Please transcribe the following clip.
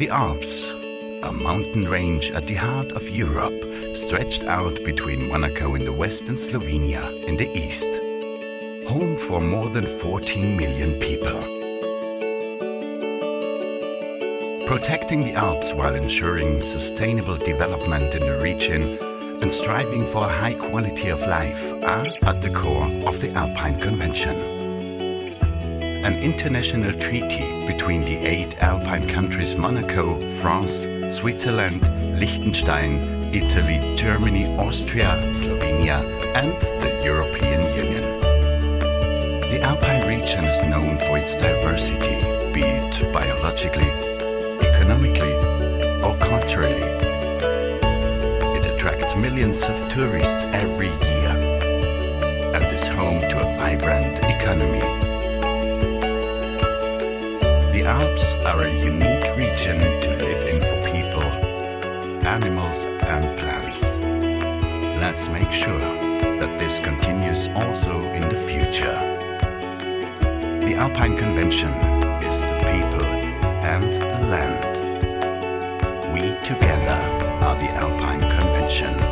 The Alps, a mountain range at the heart of Europe, stretched out between Monaco in the west and Slovenia in the east. Home for more than 14 million people. Protecting the Alps while ensuring sustainable development in the region and striving for a high quality of life are at the core of the Alpine Convention an international treaty between the eight Alpine countries Monaco, France, Switzerland, Liechtenstein, Italy, Germany, Austria, Slovenia and the European Union. The Alpine region is known for its diversity, be it biologically, economically or culturally. It attracts millions of tourists every year and is home to a vibrant The Alps are a unique region to live in for people, animals and plants. Let's make sure that this continues also in the future. The Alpine Convention is the people and the land. We together are the Alpine Convention.